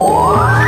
Oh!